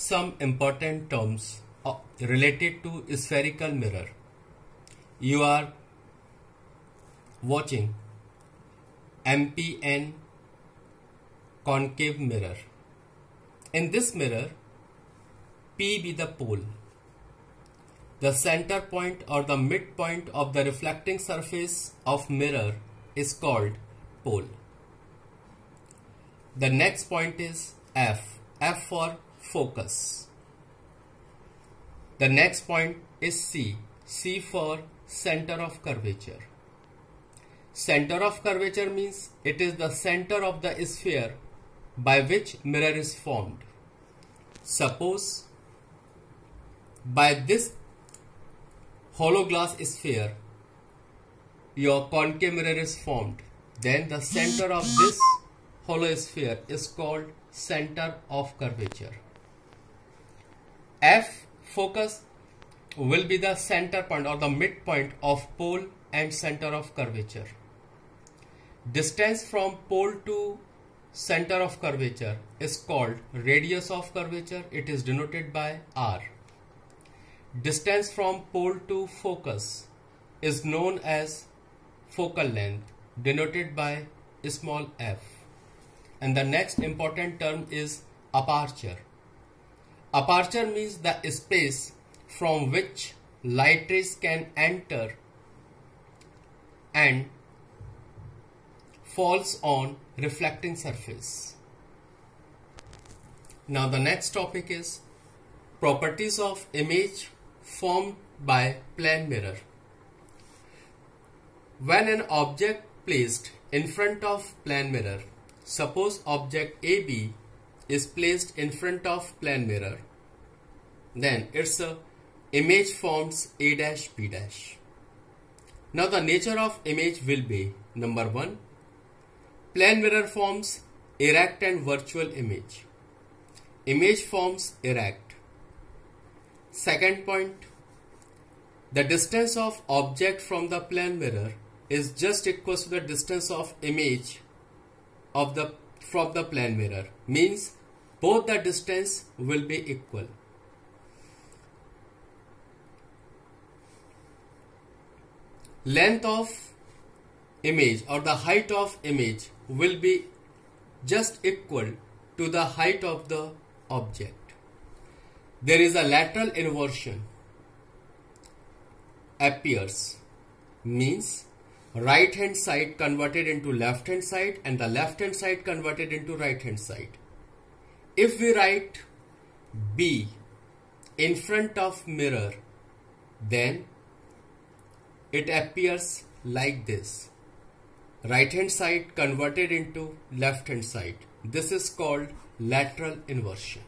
some important terms uh, related to spherical mirror. You are watching MPN concave mirror. In this mirror, P be the pole. The center point or the midpoint of the reflecting surface of mirror is called pole. The next point is F. F for focus. The next point is C. C for center of curvature. Center of curvature means it is the center of the sphere by which mirror is formed. Suppose by this hollow glass sphere your concave mirror is formed then the center of this hollow sphere is called center of curvature. F focus will be the center point or the midpoint of pole and center of curvature. Distance from pole to center of curvature is called radius of curvature. It is denoted by R. Distance from pole to focus is known as focal length denoted by small f. And the next important term is aperture. Aperture means the space from which light rays can enter and falls on reflecting surface. Now the next topic is properties of image formed by plane mirror. When an object placed in front of plane mirror, suppose object AB is placed in front of plane mirror, then its a image forms A dash B dash. Now the nature of image will be number 1 Plane mirror forms erect and virtual image. Image forms erect. Second point, the distance of object from the plane mirror is just equal to the distance of image of the from the plane mirror means both the distance will be equal. Length of image or the height of image will be just equal to the height of the object. There is a lateral inversion appears means right hand side converted into left hand side and the left hand side converted into right hand side. If we write B in front of mirror then it appears like this right hand side converted into left hand side. This is called lateral inversion.